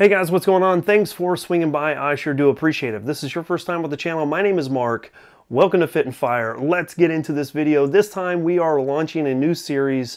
Hey guys, what's going on? Thanks for swinging by. I sure do appreciate it. If this is your first time with the channel, my name is Mark. Welcome to Fit and Fire. Let's get into this video. This time we are launching a new series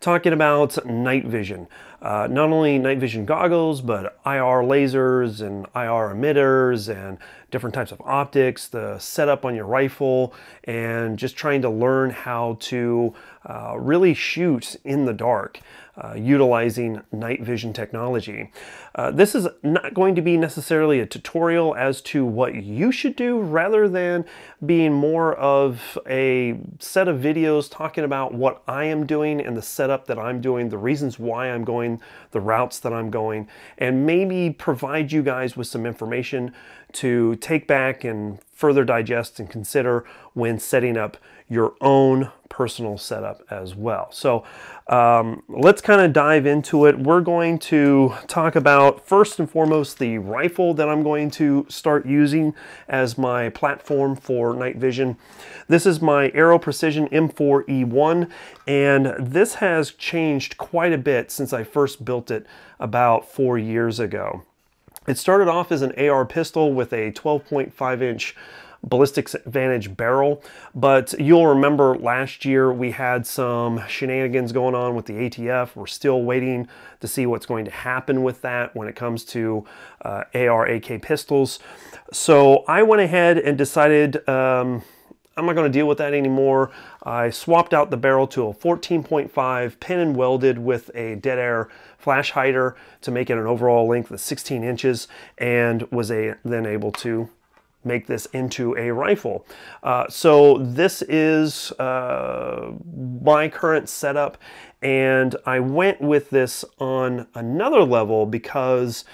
talking about night vision. Uh, not only night vision goggles, but IR lasers and IR emitters and different types of optics, the setup on your rifle, and just trying to learn how to uh, really shoot in the dark. Uh, utilizing night vision technology. Uh, this is not going to be necessarily a tutorial as to what you should do rather than being more of a set of videos talking about what I am doing and the setup that I'm doing, the reasons why I'm going, the routes that I'm going, and maybe provide you guys with some information to take back and further digest and consider when setting up your own personal setup as well. So um, let's kind of dive into it. We're going to talk about first and foremost the rifle that I'm going to start using as my platform for night vision. This is my Aero Precision M4E1 and this has changed quite a bit since I first built it about four years ago. It started off as an AR pistol with a 12.5 inch Ballistics Advantage barrel. But you'll remember last year we had some shenanigans going on with the ATF. We're still waiting to see what's going to happen with that when it comes to uh, AR AK pistols. So I went ahead and decided um, I'm not going to deal with that anymore. I swapped out the barrel to a 14.5 pin and welded with a dead air flash hider to make it an overall length of 16 inches and was a, then able to make this into a rifle. Uh, so this is uh, my current setup and I went with this on another level because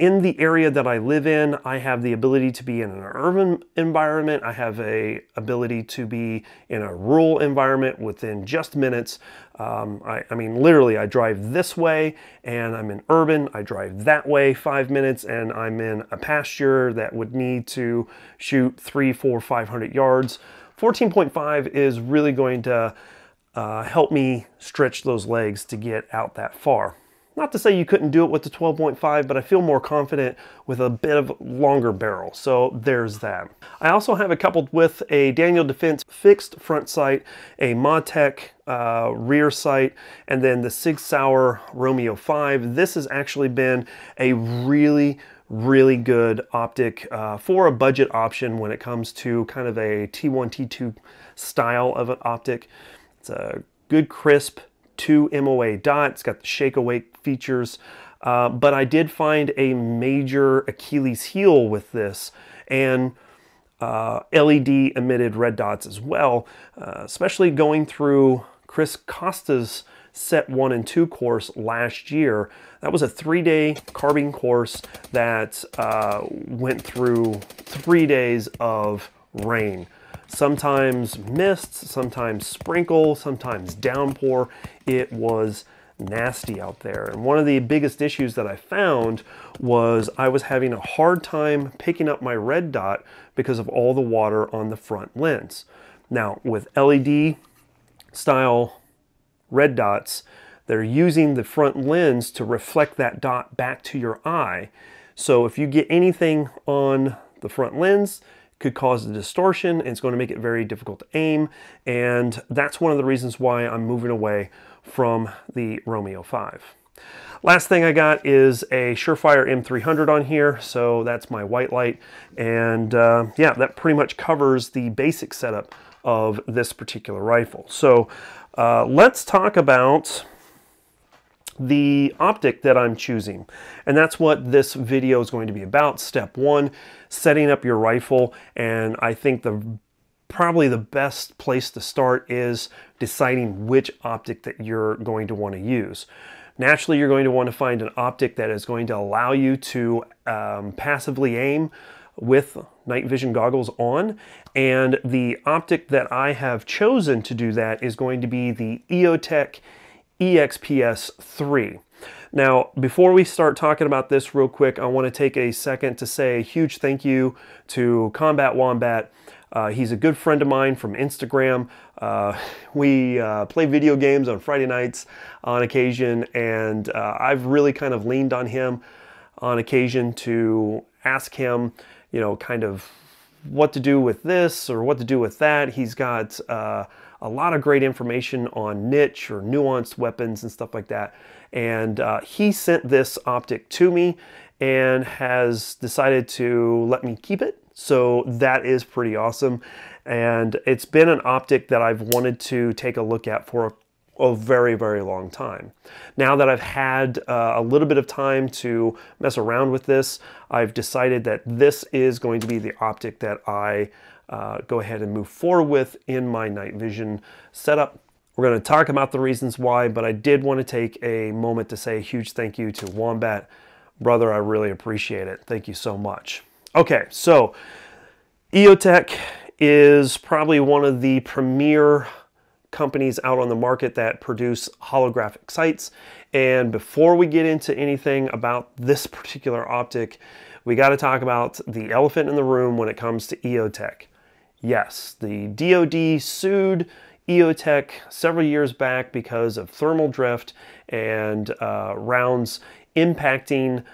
in the area that I live in, I have the ability to be in an urban environment. I have a ability to be in a rural environment within just minutes. Um, I, I, mean, literally, I drive this way and I'm in urban. I drive that way five minutes and I'm in a pasture that would need to shoot three, four, 500 yards. 14.5 is really going to uh, help me stretch those legs to get out that far. Not to say you couldn't do it with the 12.5, but I feel more confident with a bit of longer barrel. So there's that. I also have it coupled with a Daniel Defense fixed front sight, a Matech uh, rear sight, and then the Sig Sauer Romeo 5. This has actually been a really, really good optic uh, for a budget option when it comes to kind of a T1, T2 style of an optic. It's a good crisp 2 MOA dot. It's got the shake awake features. Uh, but I did find a major Achilles heel with this and uh, LED emitted red dots as well, uh, especially going through Chris Costa's set one and two course last year. That was a three day carbine course that uh, went through three days of rain sometimes mist, sometimes sprinkle, sometimes downpour. It was nasty out there. And one of the biggest issues that I found was I was having a hard time picking up my red dot because of all the water on the front lens. Now with LED style red dots, they're using the front lens to reflect that dot back to your eye. So if you get anything on the front lens, could cause a distortion and it's going to make it very difficult to aim. And that's one of the reasons why I'm moving away from the Romeo 5. Last thing I got is a Surefire M300 on here, so that's my white light. And uh, yeah, that pretty much covers the basic setup of this particular rifle. So uh, let's talk about the optic that I'm choosing. And that's what this video is going to be about. Step one, setting up your rifle. And I think the probably the best place to start is deciding which optic that you're going to want to use. Naturally, you're going to want to find an optic that is going to allow you to um, passively aim with night vision goggles on. And the optic that I have chosen to do that is going to be the EOTech EXPS 3. Now, before we start talking about this real quick, I want to take a second to say a huge thank you to Combat Wombat. Uh, he's a good friend of mine from Instagram. Uh, we uh, play video games on Friday nights on occasion, and uh, I've really kind of leaned on him on occasion to ask him, you know, kind of what to do with this or what to do with that. He's got uh, a lot of great information on niche or nuanced weapons and stuff like that. And uh, he sent this optic to me and has decided to let me keep it. So that is pretty awesome. And it's been an optic that I've wanted to take a look at for a very, very long time. Now that I've had uh, a little bit of time to mess around with this, I've decided that this is going to be the optic that I uh, go ahead and move forward with in my night vision setup. We're going to talk about the reasons why, but I did want to take a moment to say a huge thank you to Wombat. Brother, I really appreciate it. Thank you so much. Okay, so EOTech is probably one of the premier companies out on the market that produce holographic sights. And before we get into anything about this particular optic, we got to talk about the elephant in the room when it comes to EOTech. Yes, the DoD sued EOTech several years back because of thermal drift and uh, rounds impacting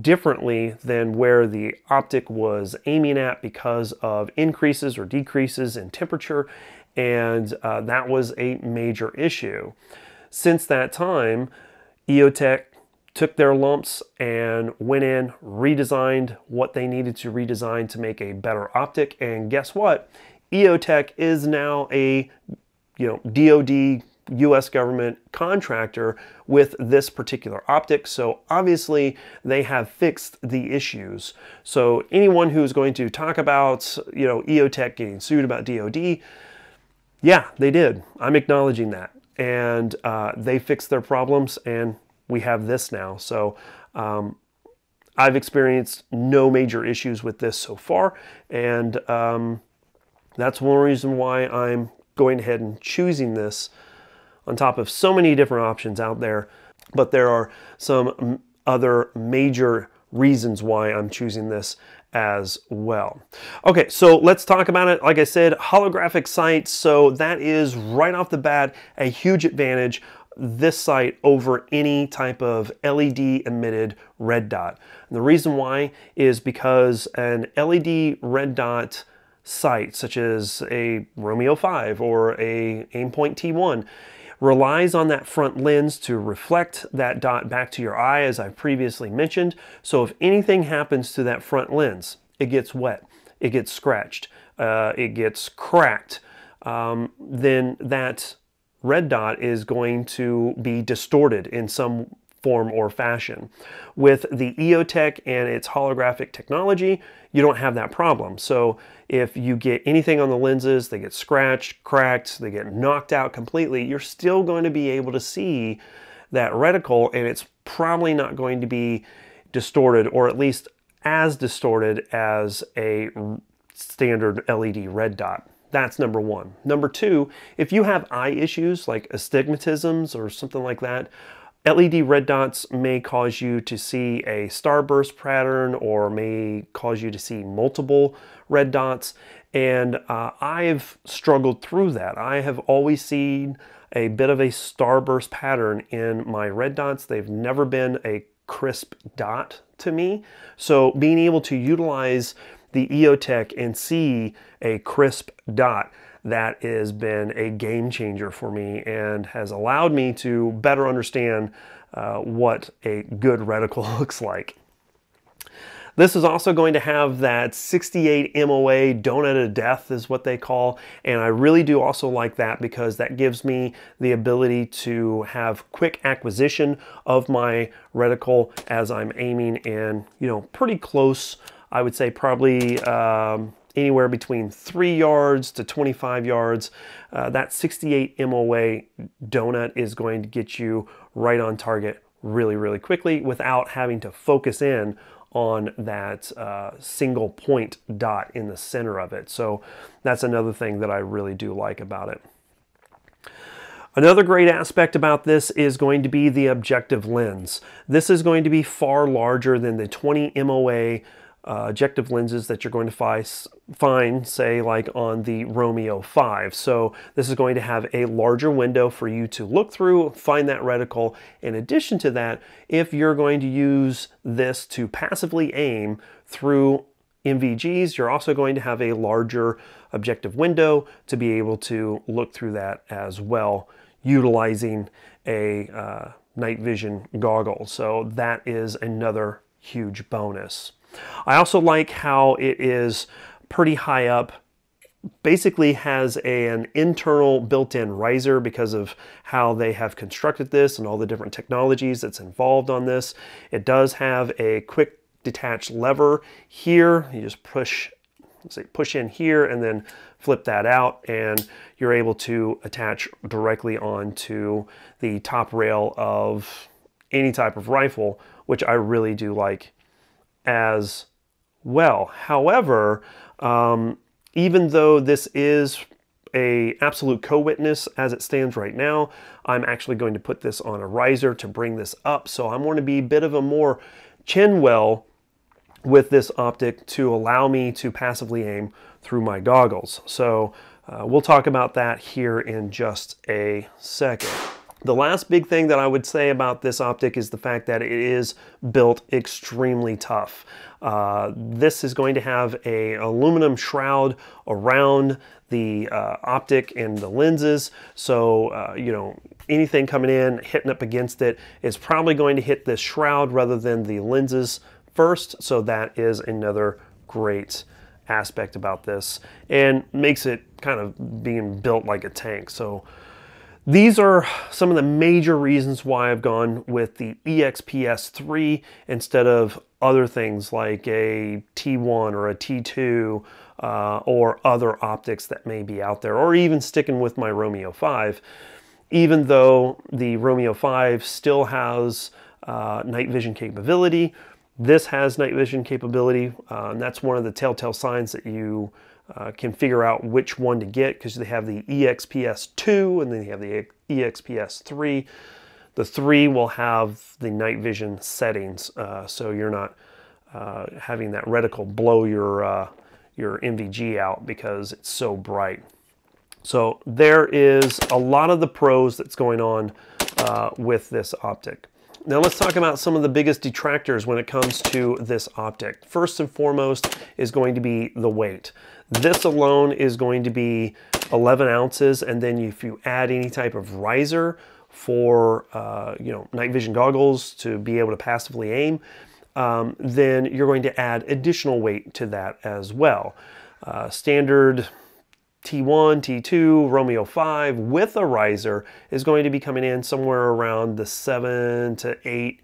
differently than where the optic was aiming at because of increases or decreases in temperature and uh, that was a major issue. Since that time, EOTech took their lumps and went in, redesigned what they needed to redesign to make a better optic, and guess what? EOTech is now a you know DoD US government contractor with this particular optic. So obviously they have fixed the issues. So anyone who's going to talk about, you know, EOTech getting sued about DOD, yeah, they did. I'm acknowledging that. And uh, they fixed their problems, and we have this now. So um, I've experienced no major issues with this so far. And um, that's one reason why I'm going ahead and choosing this on top of so many different options out there. But there are some other major reasons why I'm choosing this as well. Okay, so let's talk about it. Like I said, holographic sights. So that is right off the bat a huge advantage this sight over any type of LED emitted red dot. And the reason why is because an LED red dot sight, such as a Romeo 5 or a Aimpoint T1, relies on that front lens to reflect that dot back to your eye, as I previously mentioned. So if anything happens to that front lens, it gets wet, it gets scratched, uh, it gets cracked, um, then that red dot is going to be distorted in some form or fashion. With the EOTech and its holographic technology, you don't have that problem. So if you get anything on the lenses, they get scratched, cracked, they get knocked out completely, you're still going to be able to see that reticle and it's probably not going to be distorted or at least as distorted as a standard LED red dot. That's number one. Number two, if you have eye issues like astigmatisms or something like that, LED red dots may cause you to see a starburst pattern or may cause you to see multiple red dots. And uh, I've struggled through that. I have always seen a bit of a starburst pattern in my red dots. They've never been a crisp dot to me. So being able to utilize the EOTech and see a crisp dot that has been a game changer for me and has allowed me to better understand uh, what a good reticle looks like. This is also going to have that 68 MOA donut of death is what they call. And I really do also like that because that gives me the ability to have quick acquisition of my reticle as I'm aiming in, you know, pretty close, I would say probably um, anywhere between 3 yards to 25 yards. Uh, that 68 MOA donut is going to get you right on target really, really quickly without having to focus in on that uh, single point dot in the center of it. So that's another thing that I really do like about it. Another great aspect about this is going to be the objective lens. This is going to be far larger than the 20 MOA uh, objective lenses that you're going to fi find, say, like on the Romeo 5. So this is going to have a larger window for you to look through, find that reticle. In addition to that, if you're going to use this to passively aim through NVGs, you're also going to have a larger objective window to be able to look through that as well, utilizing a uh, night vision goggle. So that is another huge bonus. I also like how it is pretty high up basically has a, an internal built-in riser because of how they have constructed this and all the different technologies that's involved on this. It does have a quick detach lever here. You just push, say push in here and then flip that out and you're able to attach directly onto the top rail of any type of rifle, which I really do like as well. However, um, even though this is a absolute co-witness as it stands right now, I'm actually going to put this on a riser to bring this up. So I'm going to be a bit of a more chin weld with this optic to allow me to passively aim through my goggles. So uh, we'll talk about that here in just a second. The last big thing that I would say about this optic is the fact that it is built extremely tough. Uh, this is going to have a aluminum shroud around the uh, optic and the lenses. So, uh, you know, anything coming in, hitting up against it is probably going to hit this shroud rather than the lenses first. So that is another great aspect about this and makes it kind of being built like a tank. So these are some of the major reasons why I've gone with the EXPS3 instead of other things like a T1 or a T2 uh, or other optics that may be out there, or even sticking with my Romeo 5, even though the Romeo 5 still has uh, night vision capability. This has night vision capability, uh, and that's one of the telltale signs that you uh, can figure out which one to get because they have the EXPS2 and then you have the EXPS3. The 3 will have the night vision settings, uh, so you're not uh, having that reticle blow your, uh, your NVG out because it's so bright. So there is a lot of the pros that's going on uh, with this optic. Now let's talk about some of the biggest detractors when it comes to this optic. First and foremost is going to be the weight. This alone is going to be 11 ounces, and then if you add any type of riser for uh, you know night vision goggles to be able to passively aim, um, then you're going to add additional weight to that as well. Uh, standard T1, T2, Romeo 5 with a riser is going to be coming in somewhere around the 7 to 8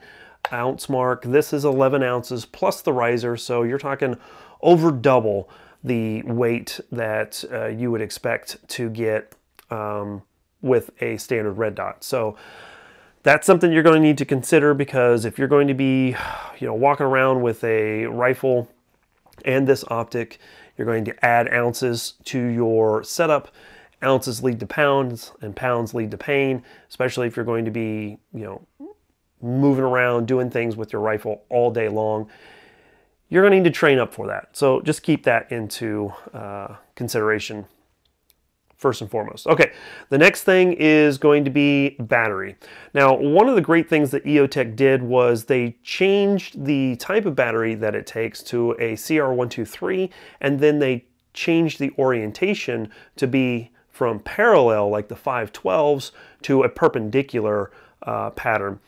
ounce mark. This is 11 ounces plus the riser, so you're talking over double the weight that uh, you would expect to get um, with a standard red dot. So that's something you're going to need to consider because if you're going to be, you know, walking around with a rifle and this optic, you're going to add ounces to your setup. Ounces lead to pounds and pounds lead to pain, especially if you're going to be, you know, moving around, doing things with your rifle all day long you're going to need to train up for that. So just keep that into uh, consideration first and foremost. Okay, the next thing is going to be battery. Now, one of the great things that EOTech did was they changed the type of battery that it takes to a CR123, and then they changed the orientation to be from parallel, like the 512s, to a perpendicular uh, pattern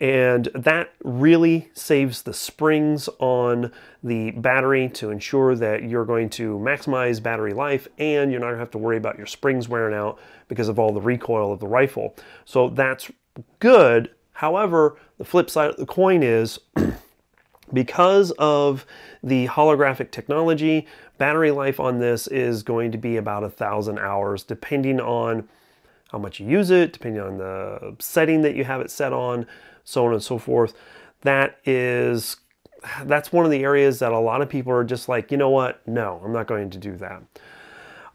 and that really saves the springs on the battery to ensure that you're going to maximize battery life and you're not to have to worry about your springs wearing out because of all the recoil of the rifle. So that's good. However, the flip side of the coin is because of the holographic technology, battery life on this is going to be about a thousand hours depending on how much you use it, depending on the setting that you have it set on so on and so forth. That is, that's one of the areas that a lot of people are just like, you know what? No, I'm not going to do that.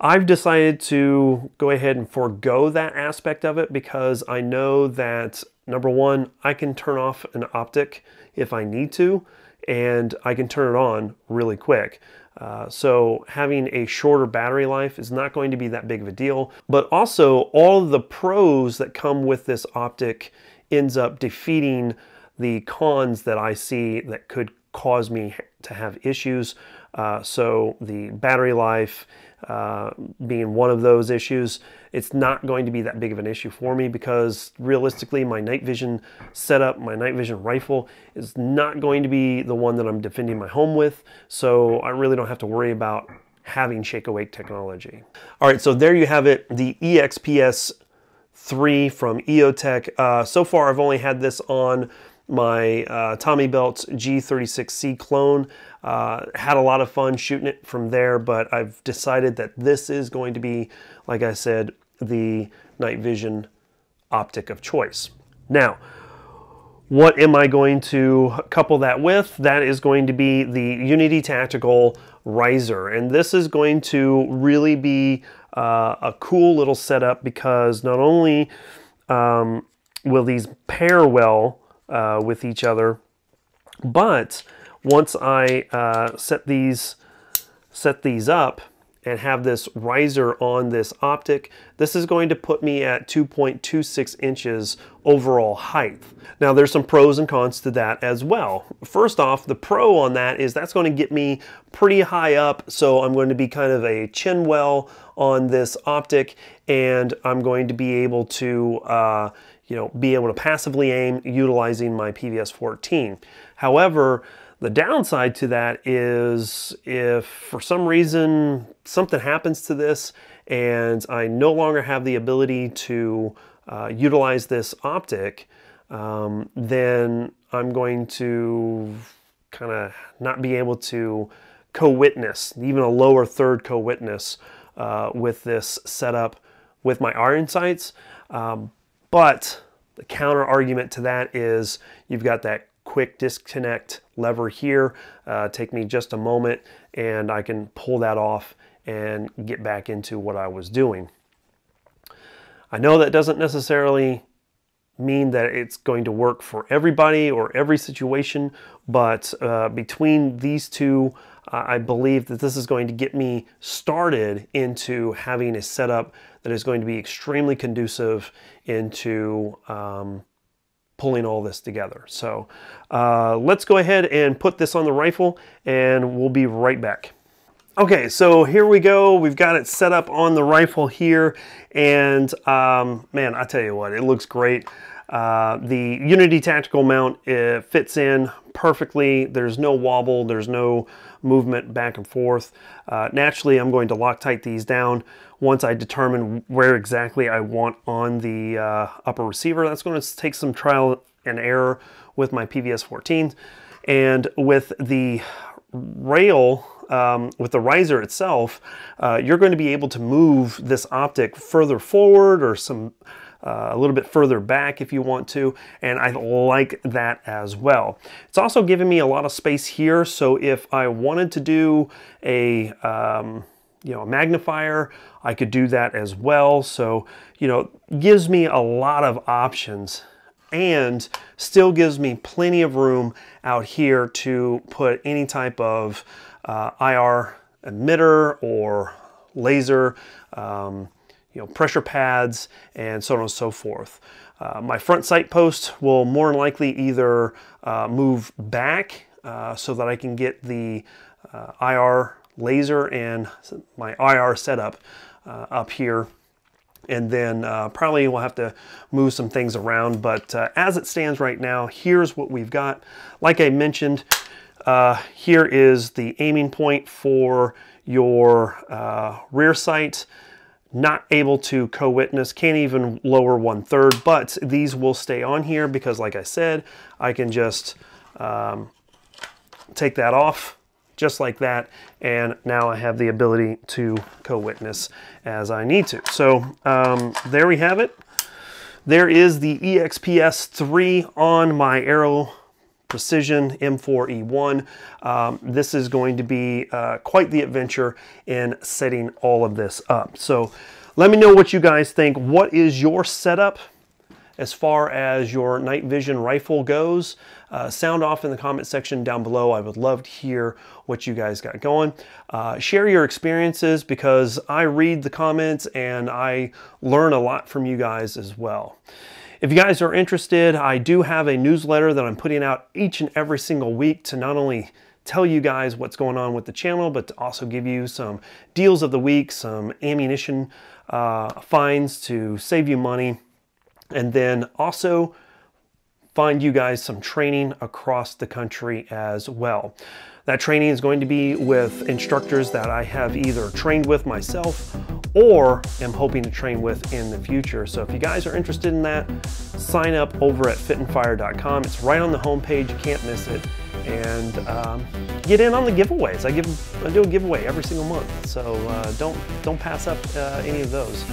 I've decided to go ahead and forego that aspect of it because I know that number one, I can turn off an optic if I need to. and I can turn it on really quick. Uh, so having a shorter battery life is not going to be that big of a deal. But also all of the pros that come with this optic ends up defeating the cons that I see that could cause me to have issues. Uh, so the battery life uh, being one of those issues, it's not going to be that big of an issue for me because realistically my night vision setup, my night vision rifle is not going to be the one that I'm defending my home with. So I really don't have to worry about having shake awake technology. All right, so there you have it, the EXPS 3 from EOTech. Uh, so far I've only had this on my uh, TommyBuilt's G36C clone. Uh, had a lot of fun shooting it from there, but I've decided that this is going to be, like I said, the night vision optic of choice. Now, what am I going to couple that with? That is going to be the Unity Tactical Riser. And this is going to really be uh, a cool little setup because not only um, will these pair well uh, with each other. But once I uh, set these set these up and have this riser on this optic, this is going to put me at 2.26 inches overall height. Now there's some pros and cons to that as well. First off, the pro on that is that's going to get me pretty high up, so I'm going to be kind of a chin weld on this optic, and I'm going to be able to uh, you know, be able to passively aim utilizing my PVS 14. However, the downside to that is if for some reason something happens to this and I no longer have the ability to uh, utilize this optic, um, then I'm going to kind of not be able to co-witness, even a lower third co-witness uh, with this setup with my iron sights. Um, but the counter argument to that is you've got that quick disconnect lever here. Uh, take me just a moment and I can pull that off and get back into what I was doing. I know that doesn't necessarily mean that it's going to work for everybody or every situation, but uh, between these two, uh, I believe that this is going to get me started into having a setup that is going to be extremely conducive into um, pulling all this together. So uh, let's go ahead and put this on the rifle and we'll be right back. Okay, so here we go. We've got it set up on the rifle here. And um, man, I tell you what, it looks great. Uh, the Unity Tactical mount it fits in perfectly. There's no wobble. There's no movement back and forth. Uh, naturally, I'm going to Loctite these down once I determine where exactly I want on the uh, upper receiver. That's going to take some trial and error with my PVS 14. And with the rail um, with the riser itself, uh, you're going to be able to move this optic further forward or some uh, a little bit further back if you want to, and I like that as well. It's also giving me a lot of space here, so if I wanted to do a um, you know, a magnifier, I could do that as well. So, you know, gives me a lot of options and still gives me plenty of room out here to put any type of uh, IR emitter or laser, um, you know, pressure pads, and so on and so forth. Uh, my front sight post will more than likely either uh, move back uh, so that I can get the uh, IR laser and my IR setup uh, up here and then uh, probably we'll have to move some things around. But as it stands right now, here's what we've got. Like I mentioned, here is the aiming point for your rear sight. Not able to co-witness, can't even lower one third, but these will stay on here because like I said, I can just um, take that off just like that. And now I have the ability to co-witness as I need to. So um, there we have it. There is the EXPS 3 on my Aero Precision M4E1. Um, this is going to be uh, quite the adventure in setting all of this up. So let me know what you guys think. What is your setup? as far as your night vision rifle goes, uh, sound off in the comment section down below. I would love to hear what you guys got going. Uh, share your experiences because I read the comments and I learn a lot from you guys as well. If you guys are interested, I do have a newsletter that I'm putting out each and every single week to not only tell you guys what's going on with the channel, but to also give you some deals of the week, some ammunition uh, finds to save you money, and then also find you guys some training across the country as well. That training is going to be with instructors that I have either trained with myself or am hoping to train with in the future. So if you guys are interested in that, sign up over at fitandfire.com. It's right on the homepage, you can't miss it. And um, get in on the giveaways. I give I do a giveaway every single month, so uh, don't don't pass up uh, any of those.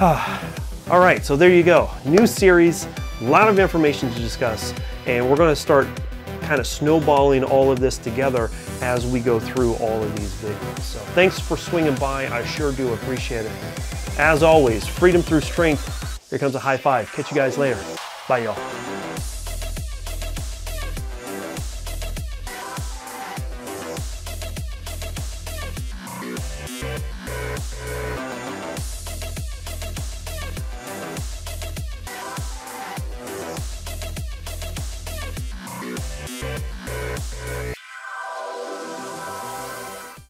All right, so there you go. New series, a lot of information to discuss, and we're going to start kind of snowballing all of this together as we go through all of these videos. So thanks for swinging by. I sure do appreciate it. As always, freedom through strength. Here comes a high five. Catch you guys later. Bye, y'all.